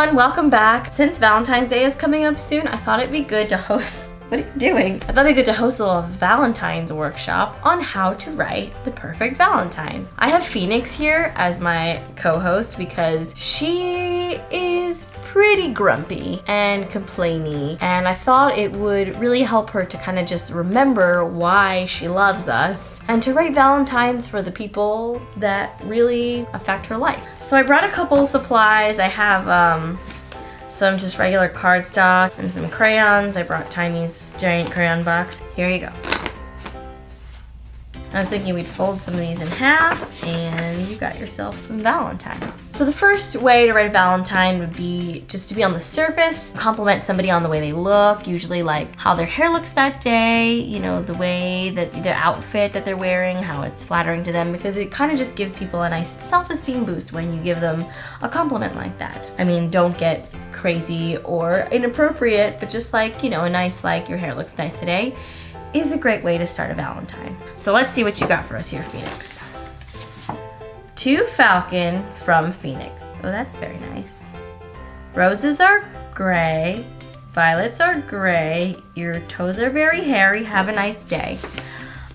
everyone, welcome back. Since Valentine's Day is coming up soon, I thought it'd be good to host what are you doing? I thought it'd be good to host a little Valentine's workshop on how to write the perfect Valentine's. I have Phoenix here as my co-host because she is pretty grumpy and complainy and I thought it would really help her to kind of just remember why she loves us and to write Valentines for the people that really affect her life. So I brought a couple supplies. I have um, some just regular cardstock and some crayons. I brought Tiny's giant crayon box. Here you go. I was thinking we'd fold some of these in half and you got yourself some Valentines. So the first way to write a Valentine would be just to be on the surface, compliment somebody on the way they look, usually like how their hair looks that day, you know, the way that the outfit that they're wearing, how it's flattering to them, because it kind of just gives people a nice self-esteem boost when you give them a compliment like that. I mean, don't get crazy or inappropriate, but just like, you know, a nice like, your hair looks nice today is a great way to start a Valentine. So let's see what you got for us here, Phoenix. To Falcon from Phoenix. Oh, that's very nice. Roses are gray. Violets are gray. Your toes are very hairy. Have a nice day.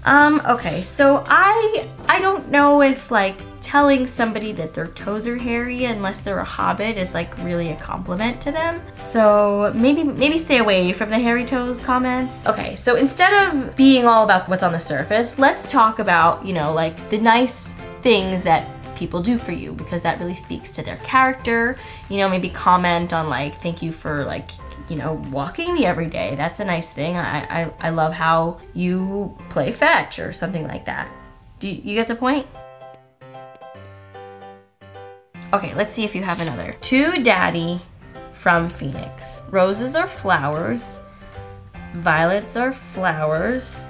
Um, okay, so I I don't know if like telling somebody that their toes are hairy unless they're a hobbit is like really a compliment to them. So maybe maybe stay away from the hairy toes comments. Okay, so instead of being all about what's on the surface, let's talk about, you know, like the nice things that people do for you because that really speaks to their character. You know, maybe comment on like, thank you for like you know, walking me every day. That's a nice thing. I, I, I love how you play fetch or something like that. Do you, you get the point? Okay, let's see if you have another. To Daddy from Phoenix. Roses are flowers. Violets are flowers.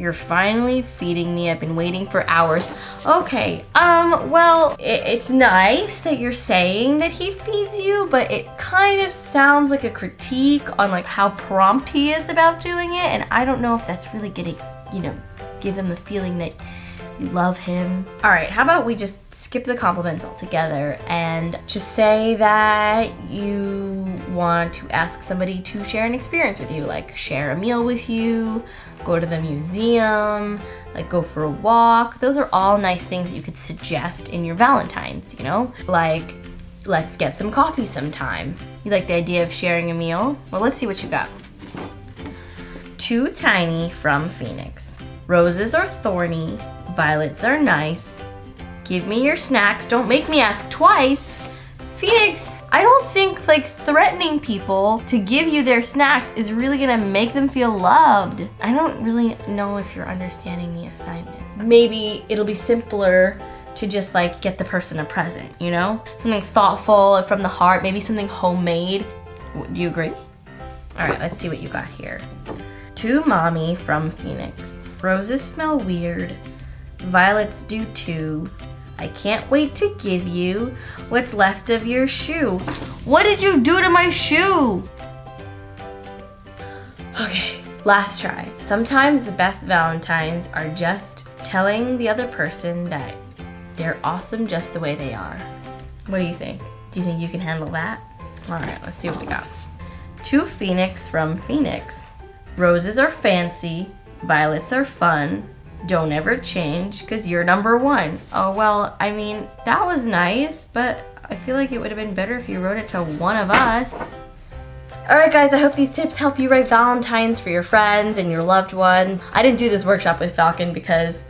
You're finally feeding me. I've been waiting for hours. Okay, um, well, it, it's nice that you're saying that he feeds you, but it kind of sounds like a critique on like how prompt he is about doing it, and I don't know if that's really gonna, you know, give him the feeling that you love him. All right, how about we just skip the compliments altogether and just say that you want to ask somebody to share an experience with you, like share a meal with you, go to the museum, like go for a walk. Those are all nice things that you could suggest in your Valentine's, you know? Like, let's get some coffee sometime. You like the idea of sharing a meal? Well, let's see what you got. Too Tiny from Phoenix. Roses are thorny, violets are nice. Give me your snacks, don't make me ask twice. Phoenix, I don't think like threatening people to give you their snacks is really gonna make them feel loved. I don't really know if you're understanding the assignment. Maybe it'll be simpler to just like get the person a present, you know? Something thoughtful from the heart, maybe something homemade. Do you agree? All right, let's see what you got here. To Mommy from Phoenix. Roses smell weird. Violets do too. I can't wait to give you what's left of your shoe. What did you do to my shoe? Okay, last try. Sometimes the best Valentines are just telling the other person that they're awesome just the way they are. What do you think? Do you think you can handle that? All right, let's see what we got. To Phoenix from Phoenix. Roses are fancy, violets are fun, don't ever change because you're number one. Oh, well, I mean, that was nice, but I feel like it would have been better if you wrote it to one of us. Alright guys, I hope these tips help you write Valentines for your friends and your loved ones. I didn't do this workshop with Falcon because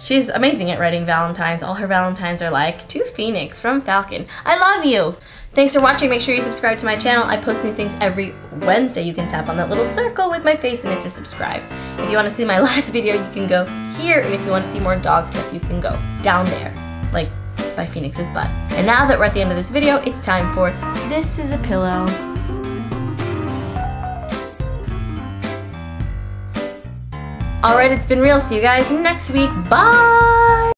she's amazing at writing Valentines. All her Valentines are like, to Phoenix from Falcon. I love you! Thanks for watching. Make sure you subscribe to my channel. I post new things every Wednesday. You can tap on that little circle with my face in it to subscribe. If you want to see my last video, you can go here. And if you want to see more dog stuff, you can go down there, like by Phoenix's butt. And now that we're at the end of this video, it's time for This is a Pillow. Alright, it's been real. See you guys next week. Bye!